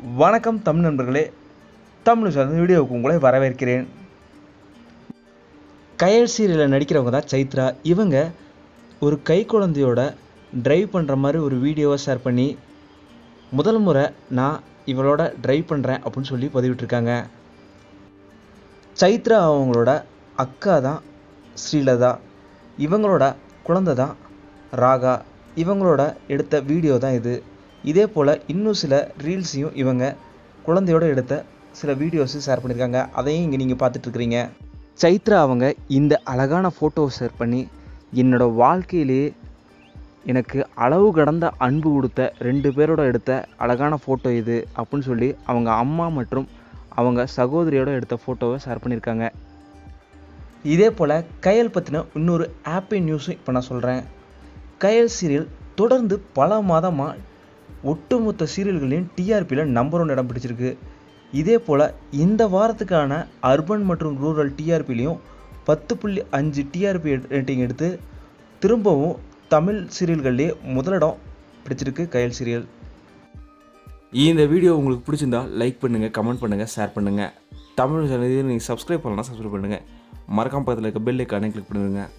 வணக்கம் தமிழ் நண்பர்களே. தமிழ் சார்ந்த வீடியோவுக்கு உங்களை வரவேற்கிறேன். கயல் சீரியலில் நடிக்கிறவங்க தான் சைத்ரா. இவங்க ஒரு கை குழந்தையோட ட்ரைவ் பண்ணுற மாதிரி ஒரு வீடியோவை ஷேர் பண்ணி முதல் முறை நான் இவளோட ட்ரைவ் பண்ணுறேன் அப்படின்னு சொல்லி பதிவிட்டிருக்காங்க. சைத்ரா அவங்களோட அக்கா தான் ஸ்ரீலதா. இவங்களோட குழந்தை தான் ராகா. இவங்களோட எடுத்த வீடியோ தான் இது. இதே போல் இன்னும் சில ரீல்ஸையும் இவங்க குழந்தையோட எடுத்த சில வீடியோஸும் ஷேர் பண்ணியிருக்காங்க அதையும் இங்கே நீங்கள் பார்த்துட்ருக்குறீங்க. சைத்ரா அவங்க இந்த அழகான ஃபோட்டோவை ஷேர் பண்ணி என்னோட வாழ்க்கையிலேயே எனக்கு அளவு கடந்த அன்பு கொடுத்த ரெண்டு பேரோட எடுத்த அழகான ஃபோட்டோ இது அப்படின்னு சொல்லி அவங்க அம்மா மற்றும் அவங்க சகோதரியோட எடுத்த ஃபோட்டோவை ஷேர் பண்ணியிருக்காங்க இதே போல் கயல் பற்றின இன்னொரு ஹாப்பி நியூஸும் இப்போ நான் சொல்கிறேன் கயல் சீரியல் தொடர்ந்து பல மாதமாக ஒட்டுமொத்த சீரியல்களையும் டிஆர்பியில் நம்பர் ஒன் இடம் பிடிச்சிருக்கு. இதே போல் இந்த வாரத்துக்கான அர்பன் மற்றும் ரூரல் டிஆர்பிலையும் பத்து புள்ளி அஞ்சு டிஆர்பி ரேட்டிங் எடுத்து திரும்பவும் தமிழ் சீரியல்கள்லேயே முதலிடம் பிடிச்சிருக்கு கயல் சீரியல் இந்த வீடியோ உங்களுக்கு பிடிச்சிருந்தா லைக் பண்ணுங்கள் கமெண்ட் பண்ணுங்கள் ஷேர் பண்ணுங்கள் தமிழ் சேனல் நீங்கள் சப்ஸ்கிரைப் பண்ணலாம் சப்ஸ்கிரைப் பண்ணுங்கள் மறக்காம பக்கத்தில் இருக்க பெல் ஐக்கானே கிளிக் பண்ணுங்கள்